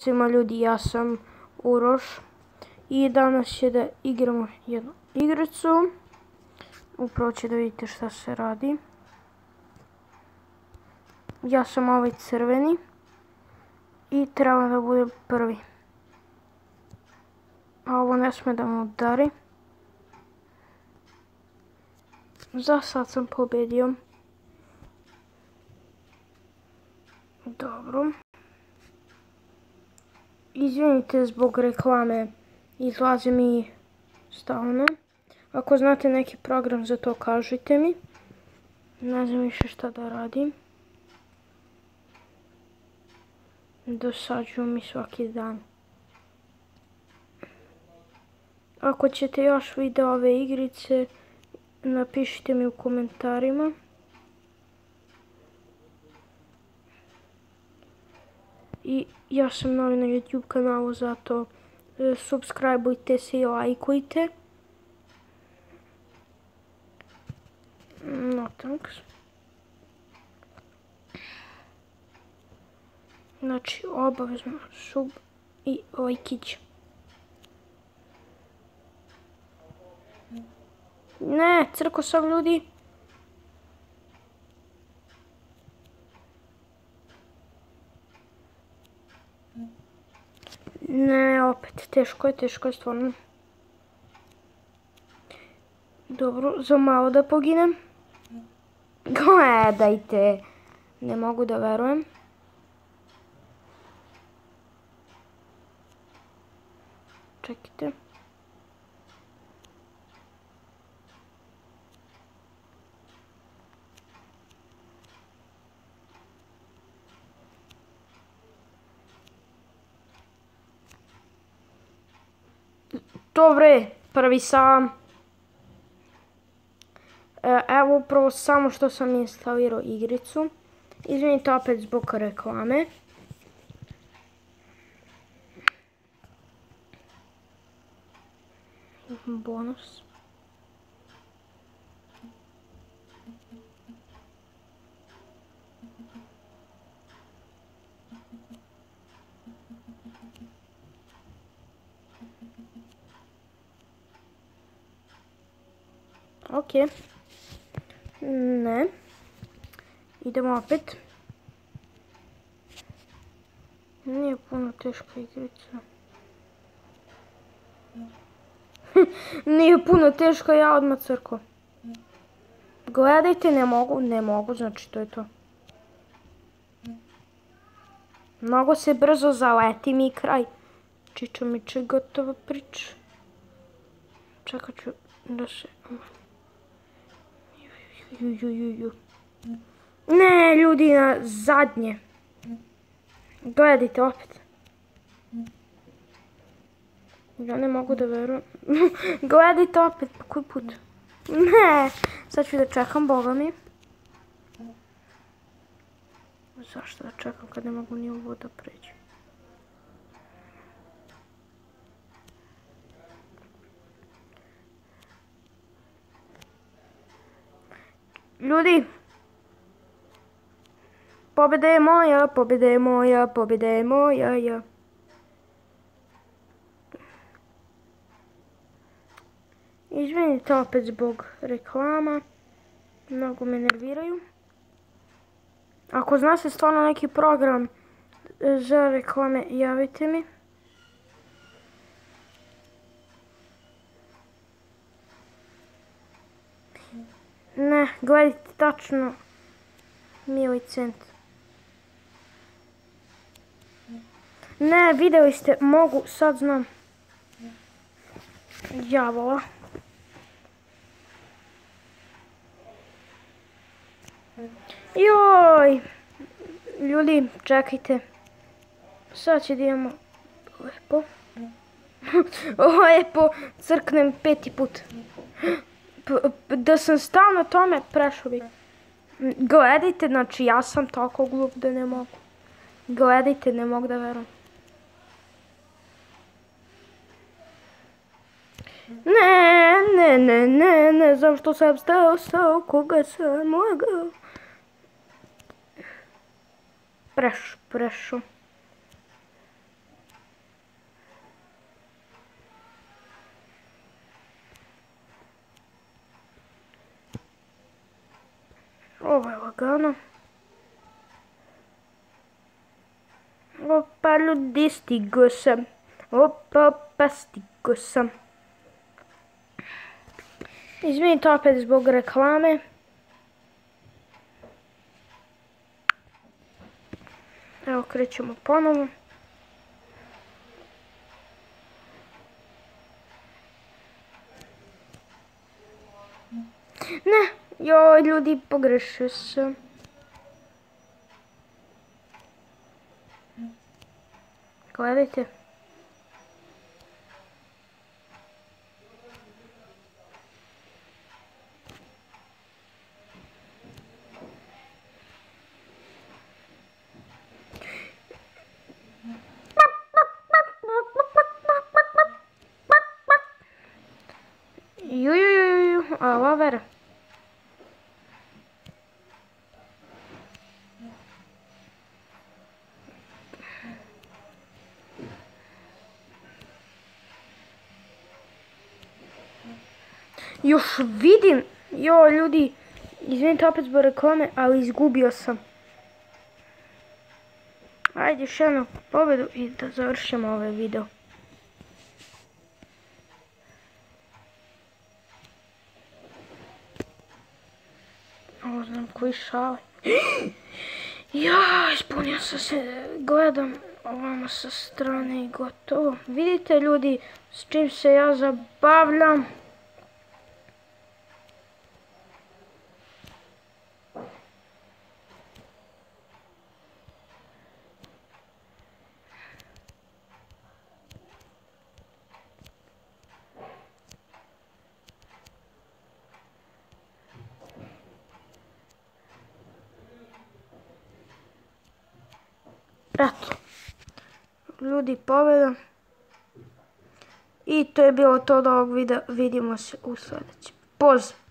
Svima ljudi, ja sam Uroš i danas će da igramo jednu igricu. Upravo će da vidite šta se radi. Ja sam ovaj crveni i treba da budem prvi. A ovo ne sme da me udari. Za sad sam pobedio. Dobro. Izvinite zbog reklame, izlazi mi stalno. Ako znate neki program za to, kažite mi. Ne znam više šta da radim. Dosađuju mi svaki dan. Ako ćete još video ove igrice, napišite mi u komentarima. I ja sam novi na YouTube kanalu, zato e, subscribeujte se i lajkujte. No thanks. Znači, obavezno sub i lajkić. Ne, crko sam ljudi. Ne, opet, teško je, teško je stvarno. Dobro, za malo da poginem. Gledajte, ne mogu da verujem. Čekajte. Dobre, prvi sam. E, evo upravo samo što sam instalirao igricu. Izvinite opet zbog reklame. Bonus. Ok. Ne. Idemo opet. Nije puno teška igrica. Nije puno teško, ja odmah crko. Gledajte, ne mogu, ne mogu, znači to je to. Mnogo se brzo zaleti mi kraj. Čičo mi će gotova priča. Čekat ću da se... Ne, ljudi, na zadnje. Gledajte opet. Ja ne mogu da verujem. Gledajte opet, po koji put? Ne, sad ću da čekam, boga mi. Zašto da čekam kad ne mogu ni ovo da pređem? Ljudi, pobjeda je moja, pobjeda je moja, pobjeda je moja, ja. Izvinite opet zbog reklama, mnogo me nerviraju. Ako zna se stvarno neki program za reklame, javite mi. Ne, gledajte tačno milicent. Ne, vidjeli ste, mogu, sad znam. Javola. Joj! Ljudi, čekajte. Sad će imamo lepo. Lepo, crknem peti put da sam stao na tome, prešao bi. Gledajte, znači ja sam toliko glup da ne mogu. Gledajte, ne mogu da verujem. Ne, ne, ne, ne, ne znam što sam stao, stao, koga sam mogao. Prešao, prešao. Ovo je lagano. Opa, ljudi, stigo sam. Opa, opa, stigo sam. Izvinite opet zbog reklame. Evo, krećemo ponovo. Ne, joj, ljudi, pogrešio sam. Gledajte. Ju, ju, ju, ju, ju, ova vera. Još vidim, jo ljudi, izvinite opet zbog reklame, ali izgubio sam. Ajde još jednu pobjedu i da završimo ovaj video. Ovo znam koji šale. Ja, ispunio sam se, gledam ovamo sa strane i gotovo. Vidite ljudi s čim se ja zabavljam. Eto. Ljudi pobjeda. I to je bilo to od ovog videa. Vidimo se u sljedećem. Pozdrav.